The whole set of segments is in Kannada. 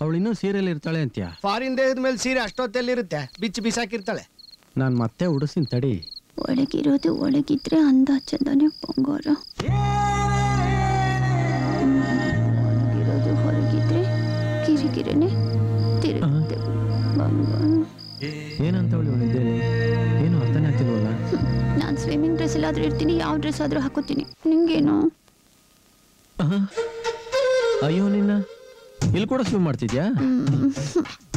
ಅವಳು ಇನ್ನೂ ಸೀರೆಯಲ್ಲಿ ಇರ್ತಾಳೆ ಅಂತ್ಯ? ಫಾರಿನ್ ದೇಹದ ಮೇಲೆ ಸೀರೆ ಅಷ್ಟೊತ್ತೆಲ್ಲಿರುತ್ತೆ? ಬಿಚ್ಚಿ ಬಿಸಾಕಿರ್ತಾಳೆ. ನಾನು ಮತ್ತೆ ಉಡಿಸಿನ ತಡಿ. ಒಳಗಿರೋದು ಒಳಗಿದ್ರೆ ಅಂದ ಚಂದನೆ ಬಂಗಾರ. ಒಳಗಿರೋದು ಹೊರಗಿದ್ರೆ ಕಿರಿಕಿರಿನೆ ತಿರುಗುತ್ತೆ ಬಂಗಾರ. ಏನಂತ ಅವಳು ನಿದ್ದೆಯಲ್ಲಿ ಏನು ಅರ್ಥನೇ ಆಗ್ತಿಲ್ವಲ್ಲ? ನಾನು ಸ್ವಿಮ್ಮಿಂಗ್ ಡ್ರೆಸ್ ಎಲ್ಲಾದ್ರೂ ಇರ್ತೀನಿ ಯಾವ ಡ್ರೆಸ್ ಆದ್ರೂ ಹಾಕೋತೀನಿ. ನಿಂಗೇನು. ಅಯ್ಯೋ ನಿನ್ನ. ಇಲ್ಲಿ ಕೂಡ ಸ್ವಿಮ್ ಮಾಡ್ತಿದ್ಯಾ?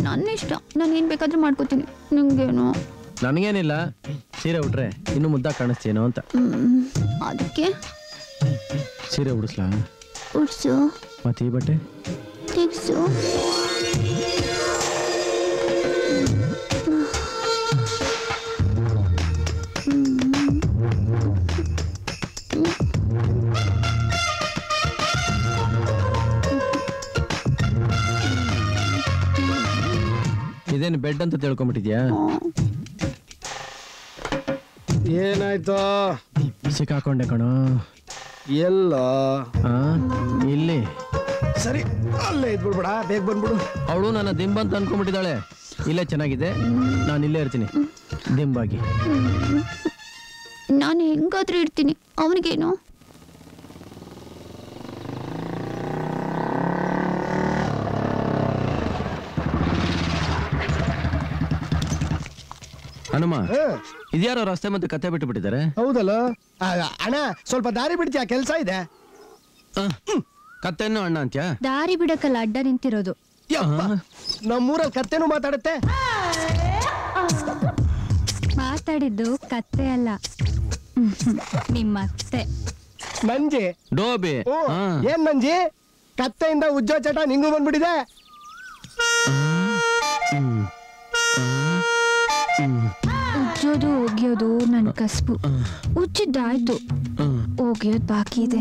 ನನ್ನ ಇಷ್ಟ. ನಾನು ಏನ್ ಬೇಕಾದ್ರೂ ಮಾಡ್ಕೋತೀನಿ. ನಿಮ್ಗೇನು ನನಗೇನಿಲ್ಲ. ಸೀರೆ ಉಟ್ರೆ ಇನ್ನು ಮುದ್ದ ಕಾಣಿಸ್ತೇನೋ ಅಂತ. ಅದಕ್ಕೆ? ಸೀರೆ ಉಡಿಸ್ಲಾ? ಉಡ್ಸು. ಮತ್ತೆ ಈ ಬಟ್ಟೆ? ತೆಗ್ಸು. ಬೆಡ್ ಅಂತ ತಿಳ್ಕೊಂಬಿಟ್ಟಿದ್ಯಾ ಏನಾಯ್ತು? ಸಿಕ್ಕಾಕೊಂಡೆ ಕಣೋ. ಎಲ್ಲ. ಆ ಇಲ್ಲಿ. ಸರಿ ಅಲ್ಲೇ ಇದ್ಬಿಡ್ಬೇಡ ಬೇಗ ಬಂದ್ಬಿಡು. ಅವಳು ನನ್ನ ದಿಂಬ ಅಂತ ಅನ್ಕೊಂಡ್ಬಿಟ್ಟಿದ್ದಾಳೆ. ಇಲ್ಲೇ ಚೆನ್ನಾಗಿದೆ ನಾನು ಇಲ್ಲೇ ಇರ್ತೀನಿ. ದಿಂಬಾಗಿ. ನಾನು ಹೆಂಗಾದ್ರೂ ಇರ್ತೀನಿ ಅವನಿಗೇನು? ಹನುಮ ಹ, ಇದ್ಯಾರೋ ರಸ್ತೆ ಮತ್ತೆ ಕತೆ ಬಿಟ್ಟು ಬಿಟ್ಟಿದ್ದಾರೆ ಹೌದಲ್ಲ ಅಣ್ಣ ಸ್ವಲ್ಪ ದಾರಿ ಬಿಡ್ತೀಯ? ಕೆಲಸ ಇದೆ. ಕತ್ತೆನೂ ಅಣ್ಣ ಅಂತ್ಯಾ? ದಾರಿ ಬಿಡಕ್ಕಲ್ಲ ಅಡ್ಡ ನಿಂತಿರೋದು. ಯಪ್ಪ, ನಮ್ಮೂರಲ್ಲಿ ಕತ್ತೆನೂ ಮಾತಾಡುತ್ತೆ. ಮಾತಾಡಿದ್ದು ಕತ್ತೆ ಅಲ್ಲ. ನಿಮ್ಮತ್ತೆ ಮಂಜಿ ನಂಜಿ. ಡೋಬಿ. ಏನ್ ನಂಜಿ? ಕತ್ತೆಯಿಂದ ಉಜ್ಜೋ ಚಟ ನಿಂಗೂ ಬಂದ್ಬಿಟ್ಟಿದೆ. ಉಜ್ಜೋದು ಒಗೆಯೋದು ನನ್ನ ಕಸ್ಬು. ಉಜ್ಜಿದ್ದಾಯ್ತು ಒಗೆಯೋದು ಬಾಕಿ ಇದೆ.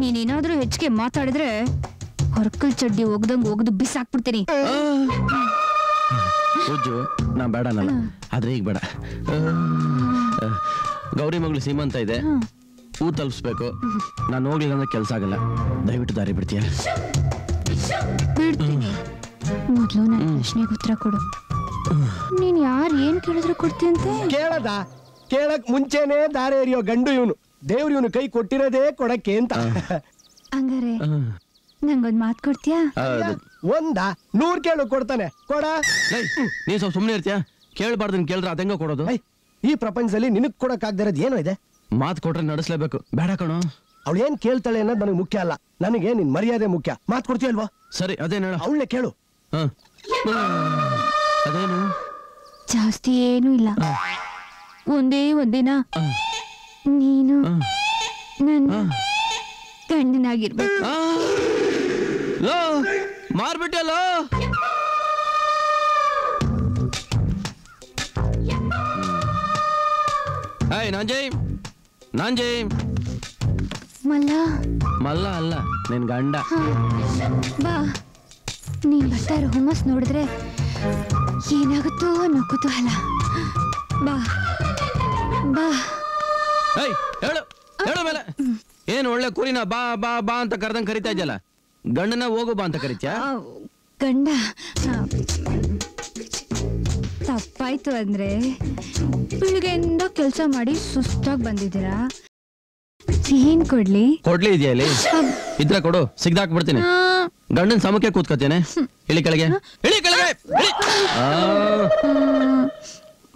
ನೀನೇನಾದ್ರೂ ಹೆಚ್ಚಿಗೆ ಮಾತಾಡಿದ್ರೆ ಹೊರ್ಕಲ್ ಚಡ್ಡಿ ಒಗ್ದಂಗ್ ಒಗ್ದು ಬಿಸಾಕ್ಬಿಡ್ತೀನಿ. ಉಜ್ಜು ನಾ ಬೇಡ ಆದ್ರೆ ಈಗ ಬೇಡ. ಗೌರಿ ಮಗಳು ಸೀಮಂತ ಇದೆ. ಹೂ ತಲುಪಿಸ್ಬೇಕು. ನಾನು ಹೋಗ್ಲಿಲ್ಲ ಅಂದ್ರೆ ಕೆಲಸ ಆಗಲ್ಲ. ದಯವಿಟ್ಟು ದಾರಿ ಬಿಡ್ತೀಯ. ಬಿಡ್ತೀನಿ. ಮೊದ್ಲು ನನ್ನ ಪ್ರಶ್ನೆಗೆ ಉತ್ತರ ಕೊಡು. ನೀನ್ ಯಾರು ಏನ್ ಕೇಳಿದ್ರು ಕೊಡ್ತೀಯಂತೆ? ಕೇಳದ. ಕೇಳಕ್ ಮುಂಚೆನೆ ದಾರೆ ಎರಿಯೋ ಗಂಡು ಇವನು. ದೇವ್ರ ಇವನು ಕೈ ಕೊಟ್ಟಿರೋದೇ ಕೊಡಕ್ಕೆ ಅಂತ. ಹಂಗಾರೆ ನಂಗೊಂದ್ ಮಾತ್ ಕೊಡ್ತೀಯಾ? ಒಂದ ನೂರ್ ಕೇಳು ಕೊಡ್ತಾನೆ. ಕೊಡ. ನೀ ಸ್ವಲ್ಪ ಸುಮ್ನೆ ಇರ್ತೀಯ? ಕೇಳ್ಬಾರ್ದನ್ ಕೇಳಿದ್ರೆ ಅದಂಗ ಕೊಡೋದು. ಈ ಪ್ರಪಂಚದಲ್ಲಿ ನಿನಗ್ ಕೊಡಕ್ ಆಗದಿರೋದ್ ಏನೋ ಇದೆ? ಮಾತು ಕೊಟ್ರೆ ನಡೆಸ್ಲೇಬೇಕು. ಬೇಡ ಕಣೋ. ಅವಳು ಏನ್ ಕೇಳ್ತಾಳೆ ಅನ್ನೋದು ನನಗೆ ಮುಖ್ಯ ಅಲ್ಲ. ನನಗೆ ನಿನ್ ಮರ್ಯಾದೆ ಮುಖ್ಯ. ಮಾತ್ ಕೊಡ್ತೀಯಲ್ವಾ? ಸರಿ ಅದೇನೇಳ ಹೇಳ. ಅವಳನ್ನೇ ಕೇಳು. ಅದೇನು? ಜಾಸ್ತಿ ಏನೂ ಇಲ್ಲ. ಒಂದೇ ಒಂದಿನ ನೀನು ನನ್ನ ಗಂಡನಾಗಿರ್ಬೇಕು. ಮಾರ್ಬಿಟ್ಟಲ್ಲ? ಹಾಯ್ ನಾಂಜಯ್. ನಾಂಜಯ್. ಮಲ್ಲ. ಮಲ್ಲ ಅಲ್ಲ ನಿನ್ ಗಂಡ. ಬಾ. ನೀನ್ ಬರ್ತಾ ಇರೋ ಹುಮ್ಮಸ್ ನೋಡಿದ್ರೆ ಏನಾಗುತ್ತೋ ಅನ್ನೋ ಕುತೂಹಲ. ಬಾ. ಬಾ. ಹೇಳು. ಹೇಳು ಮೇಲೆ. ಏನು ಒಳ್ಳೆ ಕುರಿನ ಬಾ ಬಾ ಬಾ ಅಂತ ಕರೆದಂಗ್ ಕರಿತಾ ಇದೆಯಲ್ಲ? ಗಂಡನ ಹೋಗು ಬಾ ಅಂತ ಕರಿತ್ಯಾ? ಗಂಡ. ತಪ್ಪಾಯ್ತು ಅಂದ್ರೆ ಬೆಳಿಗ್ಗೆಯಿಂದ ಕೆಲಸ ಮಾಡಿ ಸುಸ್ತಾಗಿ ಬಂದಿದ್ದೀರಾ? ಏನ್ ಕೊಡ್ಲಿ? ಕೊಡ್ಲಿ ಇದೆಯಾ ಇದ್ರ ಇದ್ರೆ ಕೊಡು ಸಿಗ್ದಾಕ್ ಬಿಡ್ತೀನಿ. ಆ, ಗಂಡನ ಸಮಕ್ಕೆ ಕೂತ್ಕೋತೇನೆ ಇಳಿ ಕೆಳಗೆ. ಇಳಿ ಕೆಳಗೆ. ಇಳಿ. ಆ,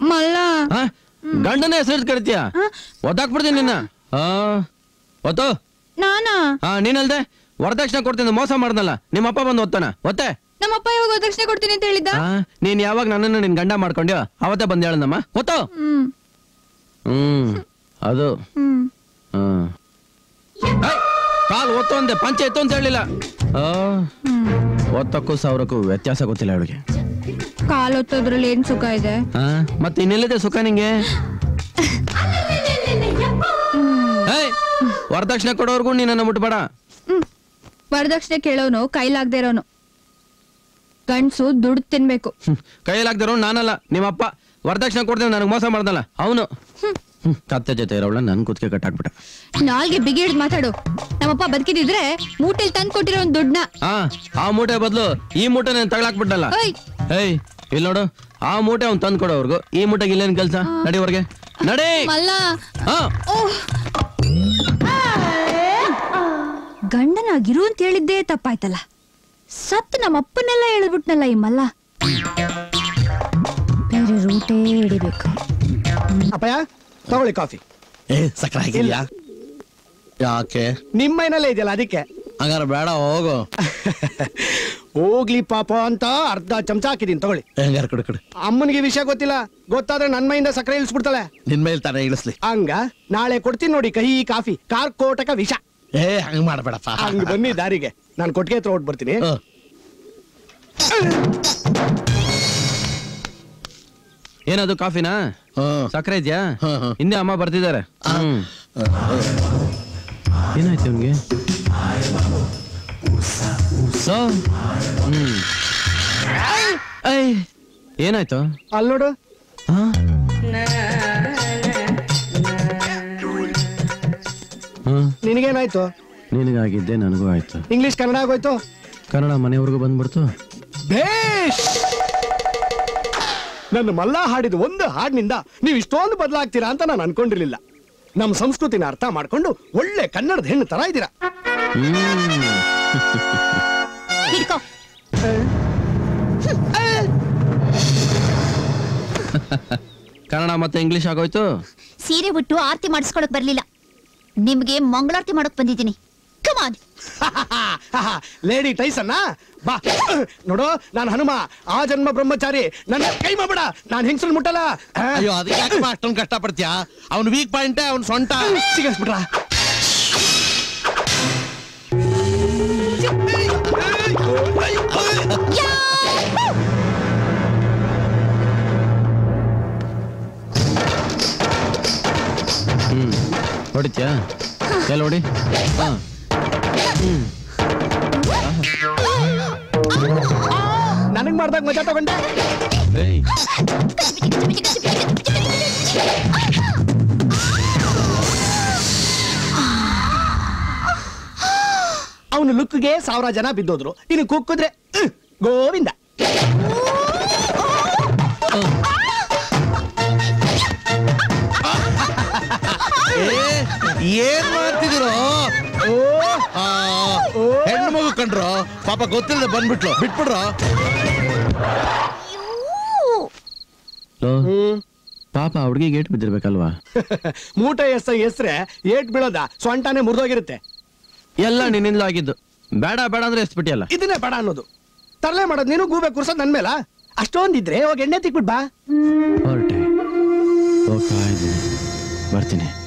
ಮಲ್ಲ. ಆ, ಗಂಡನ ಹೆಸರು ಕರಿತೀಯ ಒದ್ದಾಕ್ಬಿಡ್ತೀನಿ ನಿನ್ನ. ಆ ಒತ್ತು. ನಾನಾ? ಹಾ ನೀನಲ್ದೆ? ವರದಕ್ಷಿಣೆ ಕೊಡ್ತೀನಿ ಮೋಸ ಮಾಡ್ದಲ್ಲ. ನಿಮ್ಮ ಅಪ್ಪ ಬಂದು ಒತ್ತಾನ. ಒತ್ತೆ. ನಮ್ಮಪ್ಪ ಇವಾಗ ವರದಕ್ಷಿಣೆ ಕೊಡ್ತೀನಿ ಅಂತ ಹೇಳಿದ್ದ? ಆ, ನೀನ್ ಯಾವಾಗ ನನ್ನನ್ನು ನಿನ್ ಗಂಡ ಮಾಡ್ಕೊಂಡ್ಯೋ ಅವತ್ತೇ ಬಂದ್ ಹೇಳನಮ್ಮ ಒತ್ತು. ಹ್ಮ್. ಹ್ಮ್. ಅದು. ಹ್ಮ್. ಹ್ಮ್ ಏಯ್, ಕಾಲ್ ಒತ್ತು ಅಂದೆ ಪಂಚೆ ಎತ್ತು ಅಂತ ಹೇಳಿಲ್ಲ ಒತ್ತಕ್ಕೂ ಸಾವಿರಕ್ಕೂ ವ್ಯತ್ಯಾಸ ಗೊತ್ತಿಲ್ಲ ಅವಳಿಗೆ. ಕಾಲು ಒತ್ತೋದ್ರಲ್ಲಿ ಏನ್ ಸುಖ ಇದೆ? ಮತ್ತೆ ಇನ್ನೆಲ್ಲಿದೆ ಸುಖ ನಿಂಗೆ? ಏಯ್, ವರದಕ್ಷಿಣೆ ಕೊಡೋರ್ಗು ನೀನನ್ನ ಮುಟ್ಬೇಡ. ವರದಕ್ಷಿಣೆ ಕೇಳೋನು ಕೈಲಾಗ್ದೇ ಇರೋನು. ಗಂಡ್ಸು ದುಡ್ಡು ತಿನ್ಬೇಕು. ಕೈಲಾಗ್ದಿರೋನು ನಾನಲ್ಲ ನಿಮ್ಮಪ್ಪ. ವರದಕ್ಷಿಣೆ ಕೊಡ್ತೇನೆ ನನಗೆ ಮೋಸ ಮಾಡ್ದಲ್ಲ. ಅವನು. ಕತ್ತೆ ಜೊತೆ ಇರೋಳ ನನ್ ಕುತ್ತಿಗೆ ಕಟ್ಟಾಕ್ಬಿಟ್ಟ ನಾಲ್ಗೆ ಬಿಗಿ ಹಿಡ್ದು ಮಾತಾಡು. ನಮ್ಮಪ್ಪ ಬದುಕಿದಿದ್ರೆ ಮೂಟೆಲ್ ತಂದು ಕೊಟ್ಟಿರೋ ಒಂದ್ ದುಡ್ಡನ್ನ ಆ ಆ ಮೂಟೆ ಬದಲು ಈ ಮೂಟೆ ನಾನು ತಗೊಳಕ್ಬಿಟ್ಟಲ್ಲ ಓಯ್. ಏಯ್ ಇಲ್ಲಿ ನೋಡು ಆ ಮೂಟೆ ಅವ್ನು ತಂದು ಕೊಡೋರ್ಗು ಈ ಮೂಟೆಗೆ ಇಲ್ಲೇನ್ ಕೆಲಸ? ನಡಿ ಹೊರ್ಗೆ. ನಡಿ! ಮಲ್ಲ. ಹಾ. ಗಂಡನಾಗಿರು ಅಂತ ಹೇಳಿದ್ದೇ ತಪ್ಪಾಯ್ತಲ್ಲ. ಸತ್ತು ನಮ್ಮಪ್ಪನೆಲ್ಲ ಹೇಳ್ಬಿಟ್ನಲ್ಲ ಈ ಮಲ್ಲ. ಬೇರೆ ರೂಟೇ ಹಿಡಿಬೇಕು. ಅಪ್ಪಯ್ಯ? ತಗೊಳ್ಳಿ ಕಾಫಿ. ಏ ಸಕ್ಕರೆ ಹಾಕಿದ್ಯಾ? ಯಾಕೆ? ನಿಮ್ಮೈನಲ್ಲೇ ಇದೆಯಲ್ಲ ಅದಕ್ಕೆ? ಹಂಗಾರ ಬೇಡ ಹೋಗು. ಹೋಗ್ಲಿ ಪಾಪ ಅಂತ ಅರ್ಧ ಚಮಚ ಹಾಕಿದೀನಿ ತಗೊಳ್ಳಿ. ಹೆಂಗಾರ ಕಡೆ ಕಡೆ. ಅಮ್ಮನಿಗೆ ವಿಷಯ ಗೊತ್ತಿಲ್ಲ. ಗೊತ್ತಾದ್ರೆ ನನ್ನ ಮೈಯಿಂದ ಸಕ್ಕರೆ ಇಳಿಸ್ಬಿಡ್ತಾಳೆ. ನಿನ್ ಮೇಲೆ ತಾನೇ ಇಳಿಸ್ಲಿ. ಹಂಗ? ನಾಳೆ ಕೊಡ್ತೀನಿ ನೋಡಿ ಕಹಿ ಕಾಫಿ ಕಾರ್ಕೋಟಕ ವಿಷ. ಏ ಹಂಗ್ ಮಾಡಬೇಡಪ್ಪ. ಹಂಗ ಬನ್ನಿ ದಾರಿಗೆ. ನಾನು ಕೊಟ್ಟಿಗೆ ಹತ್ರ ಹೊಟ್ಟು ಬರ್ತೀನಿ. ಹ. ಏನದು ಕಾಫಿನಾ. ಸಕ್ಕರೆ ಇದೆಯಾ? ಹ, ಹ. ಹಿಂದೆ ಅಮ್ಮ ಬರ್ತಿದ್ದಾರೆ. ಏನಾಯ್ತು ಅವನಿಗೆ ಏನಾಯ್ತು? ಅಲ್ಲಿ ನೋಡು. ಹಾ? ಹಾ, ನಿನಗೇನಾಯ್ತು? ನಿನಗಾಗಿದ್ದೆ ನನಗೂ ಆಯ್ತು. ಇಂಗ್ಲಿಷ್ ಕನ್ನಡ ಆಗೋಯ್ತು? ಕನ್ನಡ ಮನೆಯವ್ರಿಗೂ ಬಂದ್ಬಿಡ್ತು. ಬೇಷ್! ನನ್ನ ಮಲ್ಲ ಹಾಡಿದ ಒಂದು ಹಾಡಿನಿಂದ ನೀವು ಇಷ್ಟೊಂದು ಬದಲಾಗ್ತೀರಾ ಅಂತ ನಾನು ಅನ್ಕೊಂಡಿರ್ಲಿಲ್ಲ. ನಮ್ಮ ಸಂಸ್ಕೃತಿನ ಅರ್ಥ ಮಾಡ್ಕೊಂಡು ಒಳ್ಳೆ ಕನ್ನಡದ ಹೆಣ್ಣು ತರ ಇದ್ದೀರಾ. ಕನ್ನಡ ಮತ್ತೆ ಇಂಗ್ಲಿಷ್ ಆಗೋಯ್ತು? ಸೀರೆ ಬಿಟ್ಟು ಆರತಿ ಮಾಡಿಸ್ಕೊಳಕ್ ಬರ್ಲಿಲ್ಲ. ನಿಮ್ಗೆ ಮಂಗಳಾರತಿ ಮಾಡಕ್ ಬಂದಿದ್ದೀನಿ. ಕಮಾನ್ ಲೇಡಿ ಟೈಸನ್ನ ಬಾ ನೋಡು ನಾನು ಹನುಮ ಆ ಜನ್ಮ ಬ್ರಹ್ಮಚಾರಿ ನನ್ನ ಕೈ ಮಾಡಬೇಡ ನಾನು ಹೆಂಗಸರು ಮುಟ್ಟಲ್ಲ. ಆ, ಅಯ್ಯೋ ಅದಕ್ಕೆ ಯಾಕೆ ಅಷ್ಟೊಂದು ಕಷ್ಟ ಪಡ್ತೀಯಾ ಅವ್ನ ವೀಕ್ ಪಾಯಿಂಟ್ ಅವ್ನ ಸೊಂಟ. ಸಿಗಿಸ್ಬಿಟ್ರ ಹ್ಮ್. ಹೊಡಿತ್ಯಾ? ಎಲ್ಲಿ ಹೊಡಿ? ಹಾ. ನನಗ್ ಮಾಡ್ದಾಗ ಮಜಾ ತಗೊಂಡೆ. ಅವನು ಲುಕ್ಗೆ ಸಾವಿರ ಜನ ಬಿದ್ದೋದ್ರು. ಇನ್ನು ಕುಕ್ಕಿದ್ರೆ ಗೋವಿಂದ. ಏ, ಏನ್ ಮಾಡ್ತಿದಿರೋ? ಹೆಣ್ಣು ಮಗು ಕಂಡ್ರು? ಪಾಪ ಗೊತ್ತಿಲ್ಲದೆ ಬಂದ್ಬಿಟ್ಲು. ಬಿಟ್ಬಿಡ್ರ ಪಾಪ ಹುಡುಗಿಗೆ ಏಟ್ ಬಿದ್ದಿರ್ಬೇಕಲ್ವಾ? ಮೂಟ ಎಸ್ ಎಸ್ರೆ ಏಟ್ ಬೀಳೋದ? ಸೊಂಟಾನೆ ಮುರಿದೋಗಿರುತ್ತೆ. ಎಲ್ಲ ನಿನ್ನಿಂದ ಆಗಿದ್ದು. ಬೇಡ ಬೇಡ ಅಂದ್ರೆ ಎಸ್ಬಿಟ್ಟಿಯಲ್ಲ. ಇದನ್ನೇ ಬೇಡ ಅನ್ನೋದು. ತರಲೆ ಮಾಡೋದು ನೀನು ಗೂಬೆ ಕುರ್ಸೋದ್ ನನ್ ಮೇಲ? ಅಷ್ಟೊಂದಿದ್ರೆ ಹೋಗಿ ಎಣ್ಣೆ ತಿಕ್ಬಿಡ್ಬಾ ಬಾ. ಹೊರಟೆ.